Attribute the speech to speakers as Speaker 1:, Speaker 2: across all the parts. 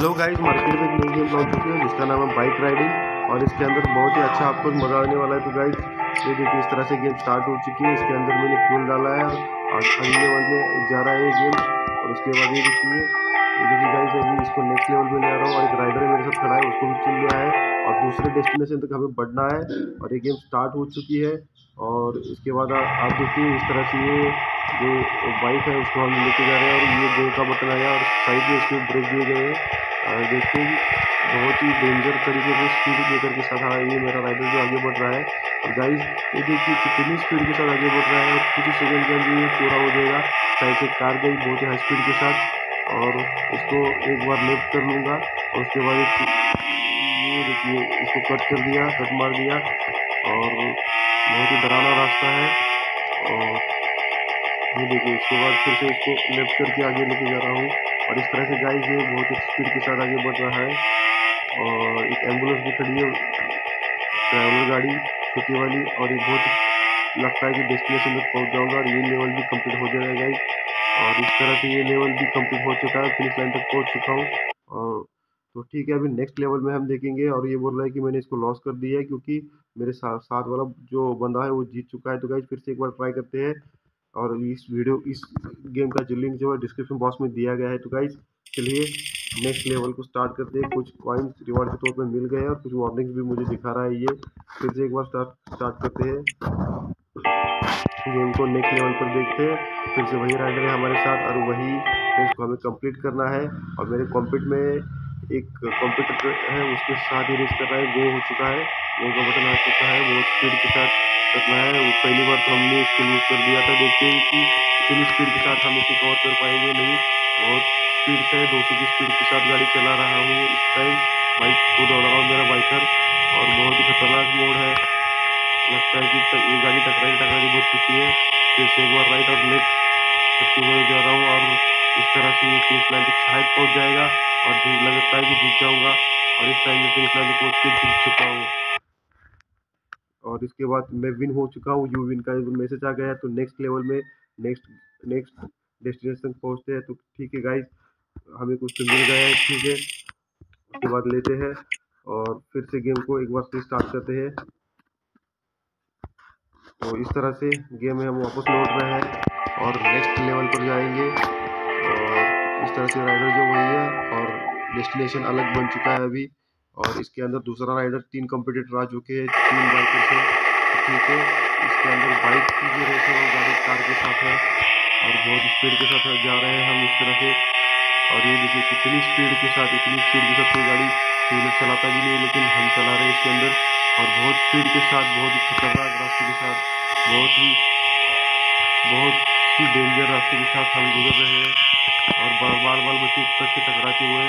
Speaker 1: Hello guys market में एक game launch हुई है, जिसका नाम है बाइक राइडिंग और इसके अंदर बहुत ही अच्छा आपको मज़ा आने वाला है तो गाइस ये देखिए, इस तरह से गेम स्टार्ट हो चुकी है। इसके अंदर मैंने फ्यूल डाला है और अगले लेवल में जा रहा है ये गेम और उसके बाद ये देखिए ये देखिए गाइस अभी इसको नेक्स्ट लेवल में ले रहा हूँ। और एक राइडर मेरे साथ खड़ा है, उसको भी चुन लिया है। और दूसरे डेस्टिनेशन तक हमें बढ़ना है। और ये गेम स्टार्ट हो चुकी है। और इसके बाद आप देखिए, इस तरह से ये जो बाइक है, उसको हम लेके जा रहे हैं। और ये गो का बटन आया और साइड में इसके ब्रेक दिए गए हैं। देखते ही बहुत ही डेंजर तरीके से स्पीड ब्रेकर के साथ ये मेरा राइडर जो आगे बढ़ रहा है। और गाइस ये देखिए कितनी स्पीड के साथ आगे बढ़ रहा है और कुछ ही सेकंड के अंदर ये पूरा हो जाएगा। साइड से कार गई बहुत ही हाई स्पीड के साथ और इसको एक बार लेफ़्ट कर लूँगा और उसके बाद ये देखिए, इसको कट कर दिया कट मार दिया और बहुत ही डराना रास्ता है। और ये देखिए, इसके बाद फिर से इसको लेफ़्ट करके आगे लेके जा रहा हूँ। और इस तरह से गाइस ये बहुत स्पीड के साथ आगे बढ़ रहा है। और एक एंबुलेंस भी खड़ी है ट्रैवलर गाड़ी, छोटी वाली, और ये बहुत लगता है कि डेस्टिनेशन तक पहुँच जाऊँगा और ये लेवल भी कंप्लीट हो जाएगा गाइस और इस तरह से ये लेवल भी कंप्लीट हो चुका है फिनिश लाइन तक पहुँच चुका हूँ। और तो ठीक है, अभी नेक्स्ट लेवल में हम देखेंगे। और ये बोल रहा है कि मैंने इसको लॉस कर दिया है, क्योंकि मेरे साथ साथ वाला जो बंदा है वो जीत चुका है। तो गाइज़ फिर से एक बार ट्राई करते हैं। और इस वीडियो, इस गेम का जो लिंक जो है डिस्क्रिप्शन बॉक्स में दिया गया है। तो गाइज़ चलिए नेक्स्ट लेवल को स्टार्ट करते हैं। कुछ कॉइन्स रिवॉर्ड के तौर पर मिल गए हैं और कुछ वार्निंग्स भी मुझे दिखा रहा है ये। फिर से एक बार स्टार्ट स्टार्ट करते हैं। गेम को नेक्स्ट लेवल पर देखते हैं। फिर से वही राइडर है हमारे साथ और वही इसको हमें कंप्लीट करना है। और मेरे कॉम्पिट में एक कंप्यूटर है, उसके साथ ही रेस कर रहा है, वो हो चुका है वो का बटन आ चुका है, बहुत स्पीड के साथ करना है, वो पहली बार तो हमने इसको यूज़ कर दिया था, देखते हैं कि इतनी स्पीड के साथ हम इसे कवर कर पाएँगे, नहीं, बहुत स्पीड से, दो सौ की स्पीड के साथ गाड़ी चला रहा हूँ इस टाइम बाइक को दौड़ रहा हूँ मेरा बाइकर और बहुत ही खतरनाक मोड है, लगता है कि ये गाड़ी टकराई टकराई बढ़ चुकी है, फिर से एक बार राइट और लेफ़्ट करते हुए जा रहा हूँ, और तरह से ये फिनिश लाइन पहुँच जाएगा और लगता है कि जीत जाऊँगा और इस टाइम में फिनिश लाइन पहुँच के जीत चुका हूँ। और इसके बाद मैं विन हो चुका हूँ यू विन का मैसेज आ गया तो नेक्स्ट लेवल में नेक्स्ट नेक्स्ट डेस्टिनेशन पहुँचते हैं। तो ठीक है गाइज़ हमें कुछ तो मिल गया है, ठीक है। उसके बाद लेते हैं और फिर से गेम को एक बार से स्टार्ट करते हैं। तो इस तरह से गेम में हम वापस लौट रहे हैं और नेक्स्ट लेवल पर जाएँगे। इस तरह से राइडर जो वही है और डेस्टिनेशन अलग बन चुका है अभी और इसके अंदर दूसरा राइडर तीन कंपिटेटर आ चुके हैं, तीन बाइकर से। ठीक है, इसके अंदर बाइक की जो रेस है वो गाड़ी कार के साथ है और बहुत स्पीड के साथ जा रहे हैं हम इस तरह से। और ये देखिए कितनी स्पीड के साथ, इतनी स्पीड के साथ कोई गाड़ी टू चलाता भी नहीं, लेकिन हम चला रहे हैं इसके अंदर। और बहुत स्पीड के साथ, बहुत ही खतरनाक रास्ते के साथ, बहुत ही बहुत ही डेंजर रास्ते के साथ हम गुजर रहे हैं। और बार बाल बच्चे तक से टकराते हुए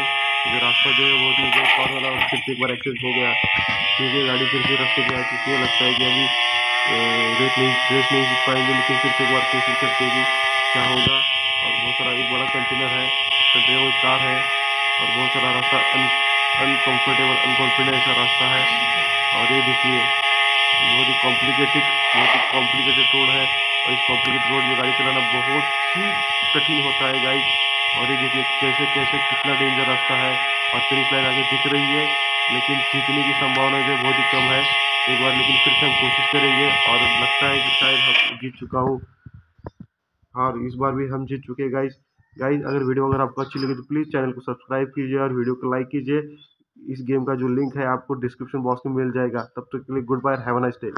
Speaker 1: जो रास्ता जो है बहुत ही जो कार वाला फिर से एक बार एक्सीडेंट हो गया। क्योंकि गाड़ी फिर से रास्ते आ चुकी है, लगता है कि अभी रेस नहीं रेस नहीं जीत पाएँगे, लेकिन फिर से एक बार कोशिश करते हैं क्या होगा। और बहुत सारा एक बड़ा कंटेनर है कंटेनर कार है, और बहुत सारा रास्ता अन अनकम्फर्टेबल अनकॉन्फिडेंट ऐसा रास्ता है। और ये देखिए, बहुत ही कॉम्प्लिकेटेड बहुत ही कॉम्प्लिकेटेड रोड है। और इस कॉम्प्लिकेटेड रोड में गाड़ी चलाना बहुत ही कठिन होता है गाइड और ये देखिए कैसे कैसे कितना डेंजर रास्ता है। और फिनिश लाइन आगे दिख रही है, लेकिन जीतने की संभावना जो बहुत ही कम है। एक बार लेकिन फिर से हम कोशिश करेंगे और लगता है कि शायद हम जीत चुका हूँ। हाँ इस बार भी हम जीत चुके हैं गाइस गाइस अगर वीडियो अगर आपको अच्छी लगी तो प्लीज़ चैनल को सब्सक्राइब कीजिए और वीडियो को लाइक कीजिए। इस गेम का जो लिंक है आपको डिस्क्रिप्शन बॉक्स में मिल जाएगा। तब तक तो के लिए goodbye have nice day